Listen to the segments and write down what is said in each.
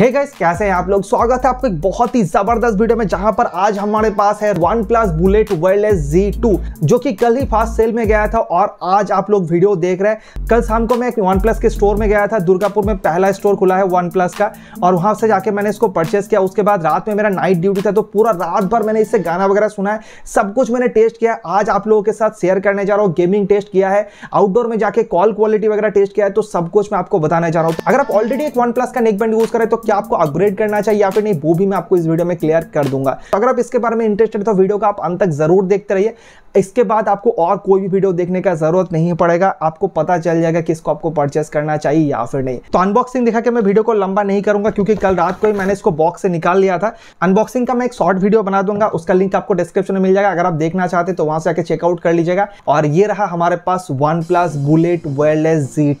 हे hey guys कैसे हैं आप लोग? स्वागत है आपको एक बहुत ही ज़बरदस्त वीडियो में, जहाँ पर आज हमारे पास है one plus bullet wireless Z2 जो कि कल ही फास्ट सेल में गया था और आज आप लोग वीडियो देख रहे हैं। कल शाम को मैं एक वन प्लस के स्टोर में गया था, दुर्गापुर में पहला स्टोर खुला है वन प्लस का, और वहाँ से जाके मैंने इसको परचेस किया। उसके बाद रात में मेरा नाइट ड्यूटी था तो पूरा रात भर मैंने इससे गाना वगैरह सुना है। सब कुछ मैंने टेस्ट किया। आज आप लोगों के साथ शेयर करने जा रहा हूँ गेमिंग टेस्ट किया है आउटडोर में जाके कॉल क्वालिटी वगैरह टेस्ट किया है तो सब कुछ मैं आपको बताने जा रहा हूँ। अगर आप ऑलरेडी एक वन प्लस का नेक बैंड यूज़ करें तो क्या आपको अपग्रेड करना चाहिए या फिर नहीं, वो भी मैं आपको इस वीडियो में क्लियर कर दूँगा। तो अगर आप इसके बारे में इंटरेस्टेड तो वीडियो को आप अंत तक ज़रूर देखते रहिए। इसके बाद आपको और कोई भी वीडियो देखने का ज़रूरत नहीं पड़ेगा। आपको पता चल जाएगा कि इसको आपको परचेस करना चाहिए या फिर नहीं। तो अनबॉक्सिंग दिखा के मैं वीडियो को लंबा नहीं करूँगा, क्योंकि कल रात को ही मैंने इसको बॉक्स से निकाल लिया था। अनबॉक्सिंग का मैं एक शॉर्ट वीडियो बना दूँगा, उसका लिंक आपको डिस्क्रिप्शन में मिल जाएगा। अगर आप देखना चाहते तो वहाँ से आके चेकआउट कर लीजिएगा। और ये रहा हमारे पास one plus bullet wireless Z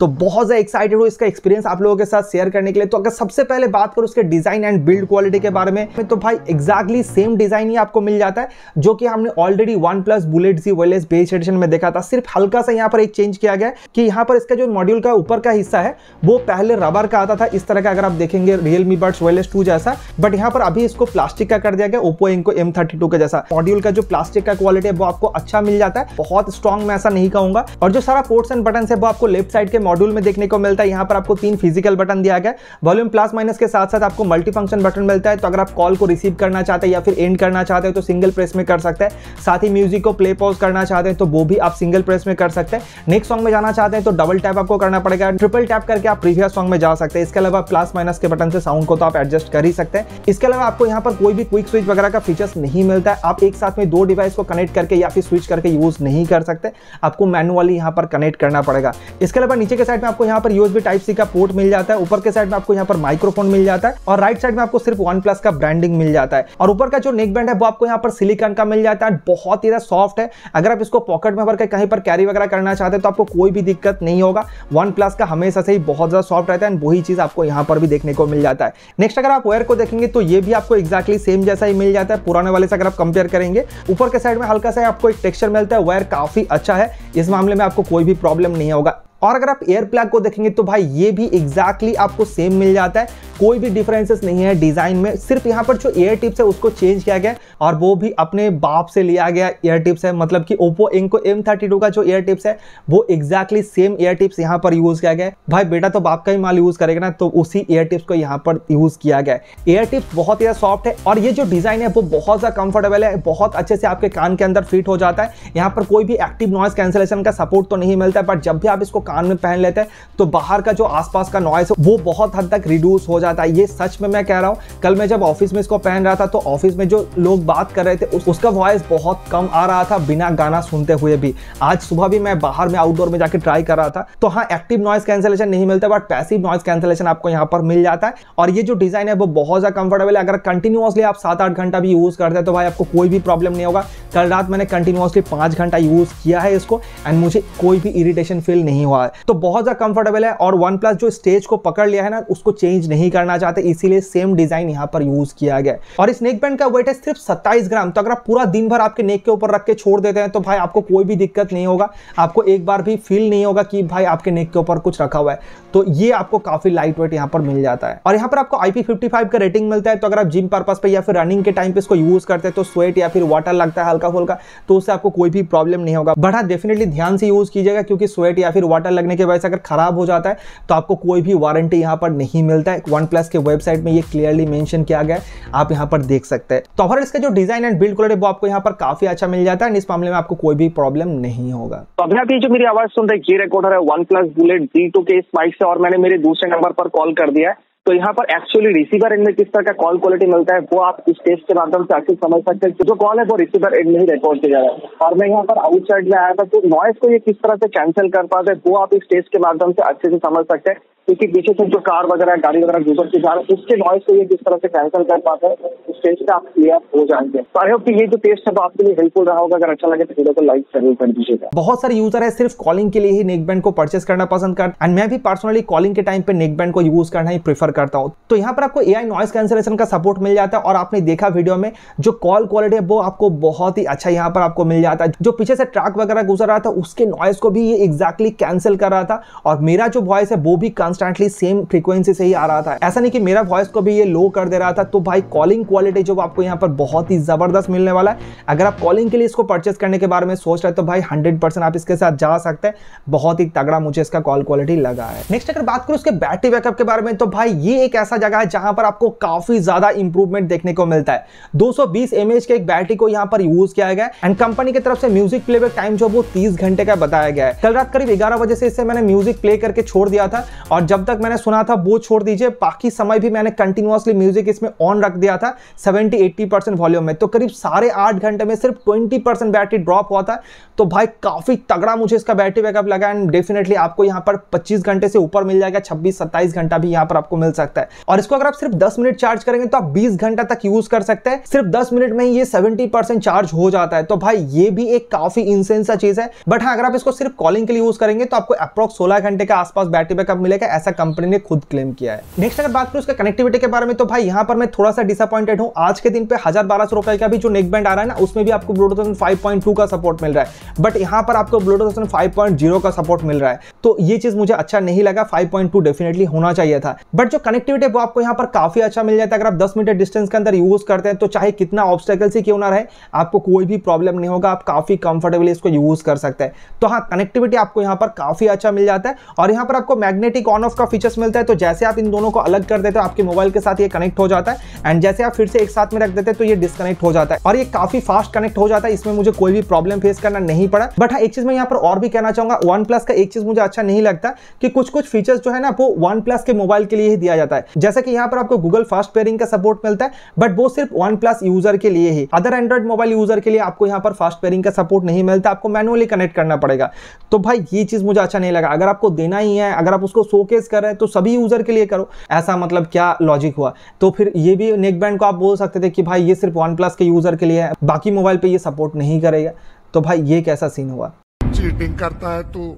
तो बहुत ज़्यादा एक्साइटेड हूँ इसका एक्सपीरियंस आप लोगों के साथ शेयर करने के लिए। तो अगर सबसे पहले बात करूँ उसके डिज़ाइन एंड बिल्ड क्वालिटी के बारे में तो भाई एक्जैक्टली सेम डिज़ाइन ही आपको मिल जाता है, जो कि हमने already OnePlus bullet Z wireless base edition में देखा था। सिर्फ़ हल्का सा यहाँ पर एक चेंज किया गया कि यहाँ पर इसका जो मॉड्यूल का ऊपर का हिस्सा है, वो पहले रबर का आता था। इस तरह का अगर आप देखेंगे रियलमी बर्ड्स वायरलेस टू जैसा बट यहाँ पर अभी इसको प्लास्टिक का कर दिया गया ओप्पो इनको एम थर्टी टू का जैसा। मॉड्यूल का जो प्लास्टिक का क्वालिटी है, वो आपको अच्छा मिल जाता है। बहुत स्ट्रॉन्ग मैं ऐसा नहीं कहूँगा। और जो सारा पोर्ट्स एंड बटन है, वो आपको लेफ़्ट साइड के मॉड्यूल में देखने को मिलता है। यहाँ पर आपको तीन फ़िज़िकल बटन दिया गया। वॉल्यूम प्लस माइनस के साथ साथ आपको मल्टी फ़ंक्शन बटन मिलता है। तो अगर आप कॉल को रिसीव करना चाहते हैं या फिर एंड करना चाहते हैं तो सिंगल प्रेस में कर सकते हैं। साथ ही म्यूज़िक को प्ले पॉज करना चाहते हैं तो वो भी आप सिंगल प्रेस में कर सकते हैं। नेक्स्ट सॉन्ग में जाना चाहते हैं तो डबल टैप आपको करना पड़ेगा। ट्रिपल टैप करके आप प्रीवियस सॉन्ग में जा सकते हैं। इसके अलावा प्लस माइनस के बटन से साउंड को तो आप एडजस्ट कर ही सकते हैं। इसके अलावा आपको यहाँ पर कोई भी क्विक स्विच वगैरह का फीचर्स नहीं मिलता है। आप एक साथ में दो डिवाइस को कनेक्ट करके या फिर स्विच करके यूज़ नहीं कर सकते। आपको मैनुअली यहाँ पर कनेक्ट करना पड़ेगा। इसके अलावा नीचे के साइड में आपको यहाँ पर यूएसबी टाइप सी का पोर्ट मिल जाता है। ऊपर के साइड में आपको यहाँ पर माइक्रोफोन मिल जाता है और राइट साइड में आपको सिर्फ़ वन प्लस का ब्रांडिंग मिल जाता है। और ऊपर का जो नेक बैंड है, वो आपको यहाँ पर सिलिकॉन का मिल जाता है। बहुत ही सॉफ्ट है। अगर आप इसको पॉकेट में भर के कहीं पर कैरी वगैरह करना चाहते हैं तो आपको कोई भी दिक्कत नहीं होगा। वन प्लस का हमेशा से ही बहुत ज़्यादा सॉफ्ट रहता है एंड वही चीज़ आपको यहाँ पर भी देखने को मिल जाता है। नेक्स्ट अगर आप वेयर को देखेंगे तो ये भी आपको एक्जैक्टली सेम जैसा ही मिल जाता है। पुराने वाले से अगर आप कंपेयर करेंगे, ऊपर के साइड में हल्का सा आपको एक टेक्सचर मिलता है। वायर काफ़ी अच्छा है। इस मामले में आपको कोई भी प्रॉब्लम नहीं होगा। और अगर आप एयर प्लग को देखेंगे तो भाई, ये भी एग्जैक्टली exactly आपको सेम मिल जाता है। कोई भी डिफरेंसेस नहीं है डिज़ाइन में। सिर्फ़ यहाँ पर जो एयर टिप्स है, उसको चेंज किया गया और वो भी अपने बाप से लिया गया एयर टिप्स है। मतलब कि ओप्पो इनको एम थर्टी टू का जो एयर टिप्स है, वो एग्जैक्टली सेम एयर टिप्स यहाँ पर यूज़ किया गया भाई, बेटा तो बाप का ही माल यूज़ करेगा ना तो उसी एयर टिप्स को यहाँ पर यूज़ किया गया एयर टिप्स बहुत ही सॉफ्ट है और ये जो डिज़ाइन है, वो बहुत ज़्यादा कंफर्टेबल है। बहुत अच्छे से आपके कान के अंदर फिट हो जाता है। यहाँ पर कोई भी एक्टिव नॉइस कैंसिलेशन का सपोर्ट तो नहीं मिलता है बट जब भी आप इसको कान में पहन लेते हैं तो बाहर का जो आसपास का नॉइस वो बहुत हद तक रिड्यूस हो जाता है। ये सच में मैं कह रहा हूँ कल मैं जब ऑफ़िस में इसको पहन रहा था तो ऑफ़िस में जो लोग बात कर रहे थे उस, उसका वॉइस बहुत कम आ रहा था बिना गाना सुनते हुए भी। आज सुबह भी मैं बाहर में आउटडोर में जाकर ट्राई कर रहा था तो हाँ एक्टिव नॉइस कैंसिलेशन नहीं मिलता बट पैसिव नॉइस कैंसिलेशन आपको यहाँ पर मिल जाता है। और ये जो डिज़ाइन है वो बहुत ज़्यादा कंफर्टेबल है। अगर कंटिन्यूसली आप सात आठ घंटा भी यूज़ करते हैं तो भाई आपको कोई भी प्रॉब्लम नहीं होगा। कल रात मैंने कंटिन्यूसली पाँच घंटा यूज़ किया है इसको एंड मुझे कोई भी इरिटेशन फील नहीं हुआ। है। तो बहुत ज़्यादा कंफर्टेबल है और वन प्लस जो स्टेज को पकड़ लिया है ना, उसको चेंज नहीं करना चाहते, इसीलिए सेम डिज़ाइन यहाँ पर यूज़ किया गया और इस नेक बैंड का वेट है सिर्फ़ 27 ग्राम। तो अगर आप पूरा दिन भर आपके नेक के ऊपर रख के छोड़ देते हैं तो भाई आपको कोई भी दिक्कत नहीं होगा। आपको एक बार भी फील नहीं होगा कि भाई आपके नेक के ऊपर कुछ रखा हुआ है। तो ये आपको काफ़ी लाइट वेट यहाँ पर मिल जाता है। और यहाँ पर आपको फिफ्टी का रेटिंग मिलता है। तो अगर आप जिम पर्पज पे या फिर रनिंग के टाइम पे इसको यूज़ करते हैं तो स्वेट या फिर वाटर लगता है हल्का फुल्का तो उससे आपको कोई भी प्रॉब्लम नहीं होगा। बट हाँ डेफिनेटली ध्यान से यूज़ कीजिएगा, क्योंकि स्वेट या फिर वाटर लगने के वजह से अगर खराब हो जाता है तो आपको कोई भी वारंटी यहाँ पर नहीं मिलता है। वन प्लस के वेबसाइट में ये क्लियरली मेंशन किया गया है। आप यहाँ पर देख सकते हैं। तो ओवरऑल इसका जो डिज़ाइन एंड बिल्ड क्वालिटी वो आपको यहाँ पर काफ़ी अच्छा मिल जाता है। इस मामले में आपको कोई भी प्रॉब्लम नहीं होगा। तो अभी आप ये जो मेरी आवाज़ सुन रहे ये रिकॉर्डर है one plus bullet Z two के इस बाइक से, और मैंने मेरे दूसरे नंबर पर कॉल कर दिया है। तो यहाँ पर एक्चुअली रिसीवर एंड में किस तरह का कॉल क्वालिटी मिलता है, वो आप इस टेस्ट के माध्यम से आखिर समझ सकते हैं। जो कॉल है, वो रिसीवर एंड में ही रिकॉर्ड किया जा रहा है। और मैं यहाँ पर आउटसाइड में आया था तो नॉइस को ये किस तरह से कैंसिल कर पाते हैं, वो आप इस टेस्ट के माध्यम से अच्छे से समझ सकते हैं। क्योंकि पीछे से जो कार वगैरह, गाड़ी वगैरह गुजर के जा रहे हैं, उसके नॉइस को ये किस तरह से कैंसिल कर पाते हैं उस टेस्ट से आप क्लियर हो जाएँगे। तो आई होप कि ये जो टेस्ट है, वो आपके लिए हेल्पफुल रहा होगा। अगर अच्छा लगे तो वीडियो को लाइक ज़रूर कर दीजिएगा। बहुत सारे यूज़र है, सिर्फ़ कॉलिंग के लिए ही नेक बैंड को परचेस करना पसंद कर एंड मैं भी पर्सनली कॉलिंग के टाइम पे नेक बैंड को यूज़ करना ही प्रेफर करता हूँ। तो यहाँ पर आपको एआई नॉइस कैंसिलेशन का सपोर्ट मिल जाता है, और आपने देखा वीडियो में, जो कॉल क्वालिटी है, वो आपको बहुत ही अच्छा यहाँ पर आपको मिल जाता है। जो पीछे से ट्रक वगैरह गुजर रहा था, उसके नॉइस को भी ये एग्जैक्टली कैंसिल कर रहा था, और मेरा जो वॉइस है, वो भी कॉन्स्टेंटली सेम फ्रीक्वेंसी से ही आ रहा था। ऐसा नहीं कि मेरा वॉइस को भी ये लो कर दे रहा था तो भाई कॉलिंग क्वालिटी जो आपको यहाँ पर बहुत ही ज़बरदस्त मिलने वाला है। अगर आप कॉलिंग के लिए इसको परचेस करने के बारे में सोच रहे तो भाई हंड्रेड आप इसके साथ जा सकते हैं। बहुत ही तगड़ा मुझे इसका कॉल क्वालिटी लगा है। नेक्स्ट अगर बात करूँ उसके बैटरी बैकअप के बारे में तो भाई ये एक ऐसा जगह है जहाँ पर आपको काफ़ी ज़्यादा इंप्रूवमेंट देखने को मिलता है। 220 एमएच के एक बैटरी को यहाँ पर यूज़ किया गया एंड कंपनी की तरफ़ से म्यूज़िक प्लेबैक टाइम जो वो 30 घंटे का बताया गया है। कल रात करीब 11 बजे से इससे मैंने म्यूज़िक प्ले करके छोड़ दिया था। और जब तक मैंने सुना था, वो छोड़ दीजिए। बाकी समय भी मैंने कंटिन्यूसली म्यूज़िक इसमें ऑन रख दिया था सेवेंटी एट्टी परसेंट वॉल्यूम में। तो करीब साढ़े आठ घंटे में सिर्फ़ ट्वेंटी परसेंट बैटरी ड्रॉप हुआ था। तो भाई, काफ़ी तगड़ा मुझे इसका बैटरी बैकअप लगा एंड डेफिनेटली आपको यहाँ पर पच्चीस घंटे से ऊपर मिल जाएगा, छब्बीस सत्ताईस घंटा भी यहाँ पर आपको मिल सकता है। और इसको अगर आप सिर्फ़ दस मिनट चार्ज करेंगे तो आप बीस घंटा तक यूज़ कर सकते हैं। सिर्फ़ दस मिनट में ये सेवेंटी चार्ज हो जाता है। तो भाई, ये भी एक काफ़ी इंसेंस चीज़ है। बट हाँ अगर आप इसको सिर्फ़ कॉलिंग के लिए यूज़ करेंगे तो आपको अप्रोक्स सोलह घंटे के आसपास बैटरी बैकअप मिलेगा ऐसा कंपनी ने खुद क्लेम किया है। नेक्स्ट अगर बात करूँ उसका कनेक्टिविटी के बारे में तो भाई यहाँ पर मैं थोड़ा सा डिसअपॉइंटेड हूँ। आज के दिन पे हज़ार बारह सौ रुपए का भी जो नेक बैंड आ रहा है ना, उसमें भी आपको ब्लूटूथ फाइव पॉइंट टू का सपोर्ट मिल रहा है। बट यहाँ पर आपको ब्लूटूथ फाइव पॉइंट ज़ीरो का सपोर्ट मिल रहा है। तो ये चीज़ मुझे अच्छा नहीं लगा फाइव पॉइंट टू डेफिनेटली होना चाहिए था। बट जो कनेक्टिविटी वो आपको यहाँ पर काफ़ी अच्छा मिल जाता है। अगर आप दस मीटर डिस्टेंस के अंदर यूज़ करते हैं तो चाहे कितना ऑब्स्टेकल से क्यों ना रहे, आपको कोई भी प्रॉब्लम नहीं होगा। आप काफ़ी कंफर्टेबली इसको यूज़ कर सकते हैं। तो हाँ कनेक्टिविटी आपको यहाँ पर काफ़ी अच्छा मिल जाता है। और यहाँ पर आपको मैग्नेटिक ऑन ऑफ़ का फीचर्स मिलता है तो जैसे आप इन दोनों को अलग कर देते हो, आपके मोबाइल के साथ ये कनेक्ट हो जाता है एंड जैसे आप फिर से एक साथ में रख देते हैं तो ये डिस्कनेक्ट हो जाता है। और ये काफ़ी फास्ट कनेक्ट हो जाता है, इसमें मुझे कोई भी प्रॉब्लम फेस करना नहीं पड़ा। बट हाँ एक चीज़ मैं यहाँ पर और भी कहना चाहूँगा वन का एक चीज़ मुझे अच्छा नहीं लगता, कि कुछ कुछ फीचर्स जो है ना, वो वन के मोबाइल के लिए ही दिया जाता है। जैसे कि यहाँ पर आपको गूगल फास्ट पेयरिंग का सपोर्ट मिलता है बट वो सिर्फ़ वन यूज़र के लिए ही। अदर एंड्रॉइड मोबाइल यूज़र के लिए आपको यहाँ पर फास्ट पेयरिंग का सपोर्ट नहीं मिलता, आपको मैनुअली कनेक्ट करना पड़ेगा। तो भाई, ये चीज़ मुझे अच्छा नहीं लगा। अगर आपको देना ही है, अगर आप उसको शोकेस कर रहे हैं तो सभी यूज़र के लिए करो। ऐसा मतलब क्या लॉजिक हुआ? तो फिर ये भी नेक बैंड को आप बोल सकते थे कि भाई ये सिर्फ़ वन प्लस के यूज़र के लिए है, बाकी मोबाइल पे ये सपोर्ट नहीं करेगा। तो भाई ये कैसा सीन हुआ? चीटिंग करता है तू।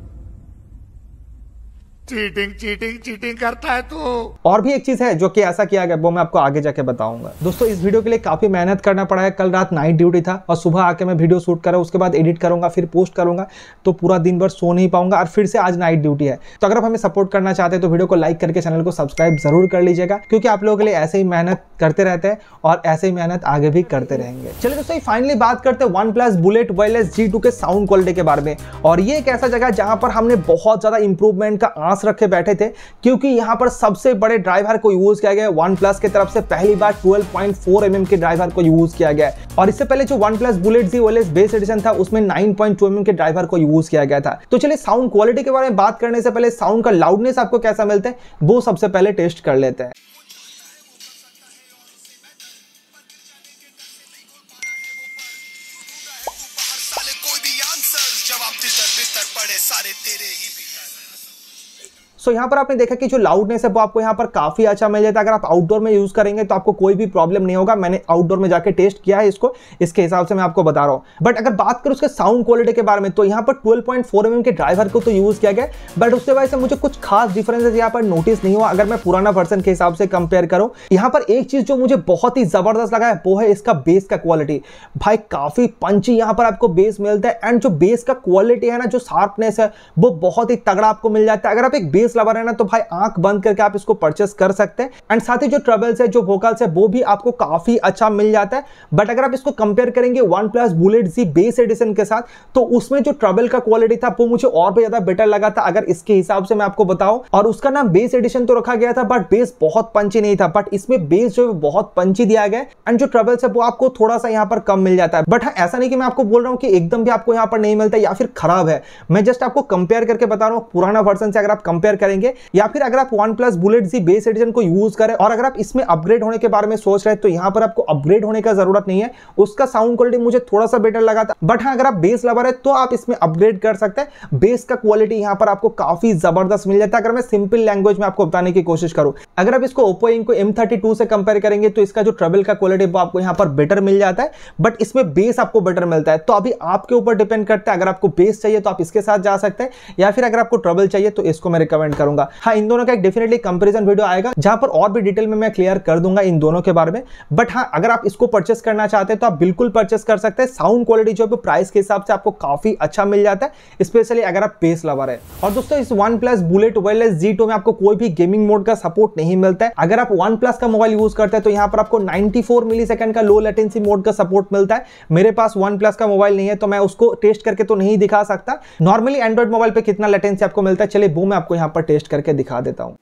चीटिंग चीटिंग चीटिंग करता है तो। और भी एक चीज़ है जो कि ऐसा किया गया, वो मैं आपको आगे जाके बताऊँगा। दोस्तों, इस वीडियो के लिए काफ़ी मेहनत करना पड़ा है। कल रात नाइट ड्यूटी था और सुबह आके मैं वीडियो शूट करा, उसके बाद एडिट करूँगा, फिर पोस्ट करूँगा तो पूरा दिन भर सो नहीं पाऊँगा और फिर से आज नाइट ड्यूटी है। तो अगर आप हमें सपोर्ट करना चाहते हैं तो वीडियो को लाइक करके चैनल को सब्सक्राइब ज़रूर कर लीजिएगा, क्योंकि आप लोगों के लिए ऐसे ही मेहनत करते रहते हैं और ऐसे ही मेहनत आगे भी करते रहेंगे। चलिए दोस्तों फाइनली बात करते हैं one plus bullet wireless Z के साउंड क्वालिटी के बारे में। और ये एक ऐसा जगह जहाँ पर हमने बहुत ज़्यादा इंप्रूवमेंट का आंस रखे बैठे थे, क्योंकि यहाँ पर सबसे बड़े ड्राइवर को यूज़ किया गया वन प्लस की तरफ़ से पहली बार 12.4 mm के ड्राइवर को यूज़ किया गया और इससे पहले जो OnePlus bullet Z OLS bass edition था, उसमें 9.2 mm के ड्राइवर को यूज़ किया गया था। तो चलिए साउंड क्वालिटी के बारे में बात करने से पहले साउंड का लाउडनेस आपको कैसा मिलता है, वो सबसे पहले टेस्ट कर लेते हैं। जवाब तेरे ही सो यहाँ पर आपने देखा कि जो लाउडनेस है, वो आपको यहाँ पर काफ़ी अच्छा मिल जाता है। अगर आप आउटडोर में यूज़ करेंगे तो आपको कोई भी प्रॉब्लम नहीं होगा। मैंने आउटडोर में जाके टेस्ट किया है इसको। इसके हिसाब से मैं आपको बता रहा हूँ। बट अगर बात करूँ उसके साउंड क्वालिटी के बारे में तो यहाँ पर ट्वेल्व पॉइंट mm के ड्राइवर को तो यूज़ किया गया। बट उसके वजह से मुझे कुछ खास डिफरेंसेस यहाँ पर नोटिस नहीं हुआ। अगर मैं पुराना वर्सन के हिसाब से कंपेयर करूँ, यहाँ पर एक चीज़ जो मुझे बहुत ही ज़बरदस्त लगा है, वो है इसका बेस का क्वालिटी भाई, काफ़ी पंची यहाँ पर आपको बेस मिलता है। एंड जो बेस का क्वालिटी है ना, जो शार्पनेस है, वो बहुत ही तगड़ा आपको मिल जाता है। अगर आप एक बेस लवर है ना तो भाई आँख बंद करके आप इसको परचेस कर सकते हैं। एंड साथ ही जो ट्रबल्स है, जो वोकल्स है वो भी आपको काफ़ी अच्छा मिल जाता है। बट अगर आप इसको कंपेयर करेंगे OnePlus bullet Z bass edition के साथ तो उसमें जो ट्रबल का क्वालिटी था, वो मुझे और भी ज़्यादा बेटर लगा था, अगर इसके हिसाब से मैं आपको बताऊँ। और उसका नाम बेस एडिशन तो रखा गया था बट बेस बहुत पंची नहीं था। बट इसमें बेस जो बहुत पंची दिया गया एंड जो ट्रबल्स है, वो आपको थोड़ा सा यहाँ पर कम मिल जाता है। बट हाँ ऐसा नहीं कि मैं आपको बोल रहा हूँ कि एकदम भी आपको यहाँ पर नहीं मिलता या फिर खराब है। मैं जस्ट आपको कंपेयर करके बता रहा हूँ, पुराना वर्सन से अगर आप कंपेयर करेंगे या फिर अगर आप OnePlus bullet Z bass edition को यूज़ करें और अगर आप इसमें अपग्रेड होने के बारे में सोच रहे हैं तो यहाँ पर आपको अपग्रेड होने का ज़रूरत नहीं है। उसका साउंड क्वालिटी मुझे थोड़ा सा बेटर लगा था। बट हाँ अगर आप बेस लवर है तो आप इसमें अपग्रेड कर सकते हैं। बेस का क्वालिटी यहाँ पर आपको काफ़ी ज़बरदस्त मिल जाता है। अगर मैं सिंपल लैंग्वेज में आपको बताने की कोशिश करूँ, अगर आप इसको ओप्पो इंको एम से कंपेयर करेंगे तो इसका जो ट्रबल का क्वालिटी आपको यहाँ पर बेटर मिल जाता है। बट इसमें बेस आपको बेटर मिलता है। तो अभी आपके ऊपर डिपेंड करता है। अगर आपको बेस चाहिए तो आप इसके साथ जा सकते हैं। या फिर अगर आपको ट्रबल चाहिए तो इसको मैं रिकमेंड रिकमेंड करूँगा। हाँ इन दोनों का एक डेफिनेटली कंपेरिजन वीडियो आएगा, जहाँ पर और भी डिटेल में मैं क्लियर कर दूँगा इन दोनों के बारे में। बट हाँ अगर आप इसको परचेस करना चाहते हैं तो आप बिल्कुल परचेस कर सकते हैं। साउंड क्वालिटी जो है प्राइस के हिसाब से आपको काफ़ी अच्छा मिल जाता है स्पेशली अगर आप पेस लवर है। और दोस्तों, इस one plus bullet wireless Z में आपको कोई भी गेमिंग मोड का सपोर्ट नहीं मिलता है। अगर आप वन प्लस का मोबाइल यूज़ करते हैं तो यहाँ पर आपको 94 मिली का लो लेटेंसी मोड का सपोर्ट मिलता है। मेरे पास वन प्लस का मोबाइल नहीं है तो मैं उसको टेस्ट करके तो नहीं दिखा सकता। नॉर्मली एंड्रॉइड मोबाइल पे कितना लेटेंसी आपको मिलता है? चलिए, वो मैं आपको यहाँ पर टेस्ट करके दिखा देता हूँ।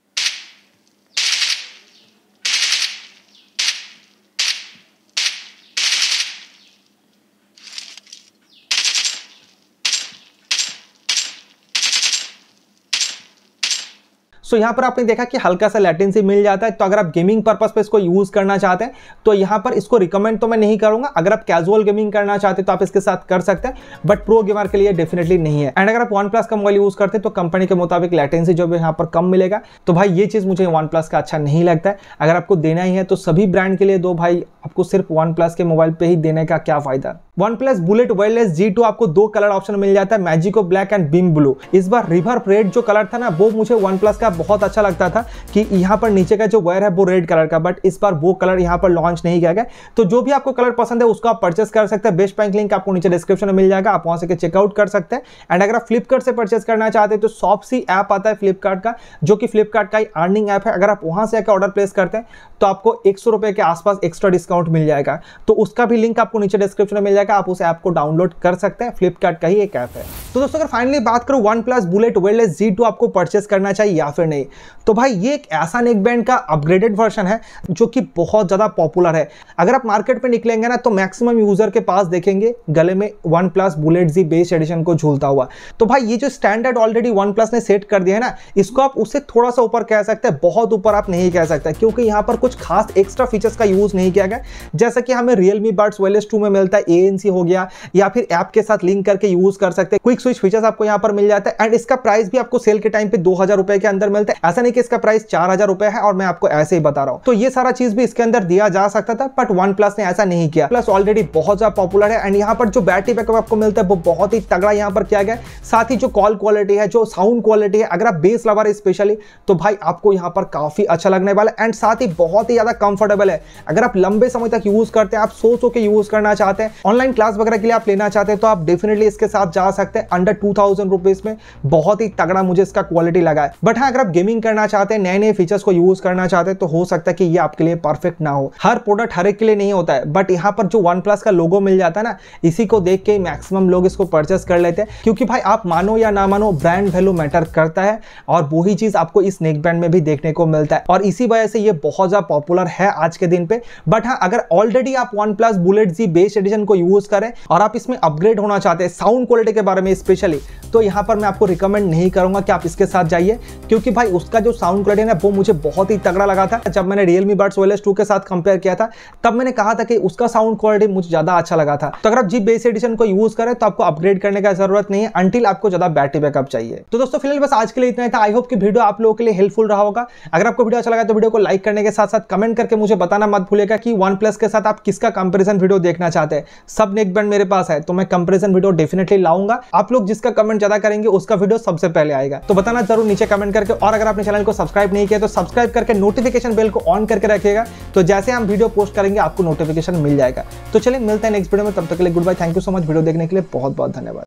सो यहाँ पर आपने देखा कि हल्का सा लेटेंसी मिल जाता है। तो अगर आप गेमिंग पर्पज पे इसको यूज़ करना चाहते हैं तो यहाँ पर इसको रिकमेंड तो मैं नहीं करूँगा। अगर आप कैजुअल गेमिंग करना चाहते हैं तो आप इसके साथ कर सकते हैं। बट प्रो गेमर के लिए डेफिनेटली नहीं है। एंड अगर आप वन प्लस का मोबाइल यूज़ करते हैं तो कंपनी के मुताबिक लेटेंसी जो यहाँ पर कम मिलेगा। तो भाई, ये चीज़ मुझे वन प्लस का अच्छा नहीं लगता है। अगर आपको देना ही है तो सभी ब्रांड के लिए दो भाई, आपको सिर्फ़ वन प्लस के मोबाइल पे ही देने का क्या फ़ायदा? OnePlus bullet wireless Z two आपको दो कलर ऑप्शन मिल जाता है magico black and beam blue इस बार रिवर रेड जो कलर था ना, वो मुझे वन प्लस का बहुत अच्छा लगता था कि यहाँ पर नीचे का जो वायर है वो रेड कलर का बट इस बार वो कलर यहाँ पर लॉन्च नहीं किया गया। तो जो भी आपको कलर पसंद है उसको आप परचेस कर सकते हैं। बेस्ट बैंक लिंक आपको नीचे डिस्क्रिप्शन में मिल जाएगा, आप वहाँ से चेकआउट कर सकते हैं। एंड अगर आप फ्लिपकार्ट से परचेस करना चाहते हैं तो सॉप्सी ऐप आता है फ्लिपकार्ट का, जो कि फ्लिपकार्ट का ही अर्निंग ऐप है। अगर आप वहाँ से आकर ऑर्डर प्लेस करते हैं तो आपको एक सौ के आसपास एक्स्ट्रा डिस्काउंट मिल जाएगा। तो उसका भी लिंक आपको नीचे डिस्क्रिप्शन में मिल जाएगा, आप उस ऐप को डाउनलोड कर सकते हैं। फ्लिपकार्ट का ही एक ऐप है। तो दोस्तों, अगर फाइनली बात करूँ one plus bullet wireless Z आपको परचेस करना चाहिए या फिर नहीं। तो भाई, ये एक ऐसा नेक बैंड का अपग्रेडेड वर्जन है, जो कि बहुत ज़्यादा पॉपुलर है। अगर आप मार्केट में निकलेंगे ना तो मैक्सिमम यूज़र के पास देखेंगे, गले में OnePlus bullet Z bass edition को झूलता हुआ। तो भाई, ये जो स्टैंडर्ड ऑलरेडी वन प्लस ने सेट कर दिया है ना, इसको आप उससे थोड़ा सा ऊपर कह सकते हैं, बहुत ऊपर आप नहीं कह सकते, क्योंकि यहाँ पर कुछ खास एक्स्ट्रा फीचर्स का यूज़ नहीं किया गया। जैसा कि हमें रियलमी बर्ड्स वेलेस टू में मिलता है ए हो गया, या फिर ऐप के साथ लिंक करके यूज़ कर सकते हैं। क्विक स्विच फीचर्स आपको यहाँ पर मिल जाता है एंड इसका प्राइस भी आपको सेल के टाइम पे दो के अंदर मिलता है। ऐसा नहीं कि इसका प्राइस चार हज़ार रुपए है और मैं आपको ऐसे ही बता रहा हूँ। तो ये सारा चीज़ भी इसके अंदर दिया जा सकता था बट वन प्लस ने ऐसा नहीं किया। प्लस ऑलरेडी बहुत ज़्यादा पॉपुलर है एंड यहाँ पर जो बैटरी बैकअप आपको मिलता है, वो बहुत ही तगड़ा यहाँ पर किया गया साथ ही जो कॉल क्वालिटी है, जो साउंड क्वालिटी है, अगर आप बेस लवर है स्पेशली तो भाई आपको यहाँ पर काफ़ी अच्छा लगने वाला एंड साथ ही बहुत ही ज़्यादा कंफर्टेबल है। अगर आप लंबे समय तक यूज़ करते हैं, आप सो सो के यूज़ करना चाहते हैं ऑनलाइन क्लास वगैरह के लिए आप लेना चाहते हैं तो आप डेफिनेटली इसके साथ जा सकते हैं। अंडर टू थाउज़ेंड रुपीज़ में बहुत ही तगड़ा मुझे इसका क्वालिटी लगा है। बट हाँ अगर गेमिंग करना चाहते हैं नए नए फीचर्स को यूज़ करना चाहते हैं तो हो सकता है कि ये आपके लिए परफेक्ट ना हो। हर प्रोडक्ट हर एक के लिए नहीं होता है बट यहाँ पर जो वन प्लस का लोगो मिल जाता है ना, इसी को देख के मैक्सिमम लोग इसको परचेस कर लेते हैं। क्योंकि भाई, आप मानो या ना मानो ब्रांड वैल्यू मैटर करता है, और वही चीज़ आपको इस नेक बैंड में भी देखने को मिलता है। और इसी वजह से ये बहुत ज़्यादा पॉपुलर है आज के दिन पे। बट हाँ अगर ऑलरेडी आप OnePlus bullet Z bass edition को यूज़ करें, और आप इसमें अपग्रेड होना चाहते हैं साउंड क्वालिटी के बारे में स्पेशली तो यहाँ पर मैं आपको रिकमेंड नहीं करूँगा कि आप इसके साथ जाइए। क्योंकि भाई, उसका जो साउंड क्वालिटी है वो मुझे बहुत ही तगड़ा लगा था। जब मैंने रियलमी बर्ड्स ओएलएस टू के साथ कंपेयर किया था, तब मैंने कहा था कि उसका साउंड क्वालिटी मुझे ज़्यादा अच्छा लगा था। तो अगर आप जी बेस एडिशन को यूज़ करें तो आपको अपग्रेड करने का ज़रूरत नहीं है अंटिल आपको ज़्यादा बैटरी बैकअप चाहिए। तो दोस्तों फ़िलहाल बस आज के लिए इतना ही था। आई होप की वीडियो आप लोगों के लिए हेल्पफुल रहा होगा। अगर आपको वीडियो अच्छा लगा तो वीडियो को लाइक करने के साथ साथ कमेंट करके मुझे बताना मत भूलेगा कि वन प्लस के साथ आप किसका कंपेरिजन वीडियो देखना चाहते हैं। सब नेक बैंड मेरे पास है तो मैं कंपेरिजन वीडियो डेफिनेटली लाऊँगा। आप लोग जिसका कमेंट ज़्यादा करेंगे, उसका वीडियो सबसे पहले आएगा। तो बताना ज़रूर नीचे कमेंट करके और अगर आपने चैनल को सब्सक्राइब नहीं किया तो सब्सक्राइब करके नोटिफिकेशन बेल को ऑन करके रखिएगा। तो जैसे हम वीडियो पोस्ट करेंगे, आपको नोटिफिकेशन मिल जाएगा। तो चलिए, मिलते हैं नेक्स्ट वीडियो में। तब तक के लिए good bye thank you so much video देखने के लिए बहुत बहुत धन्यवाद।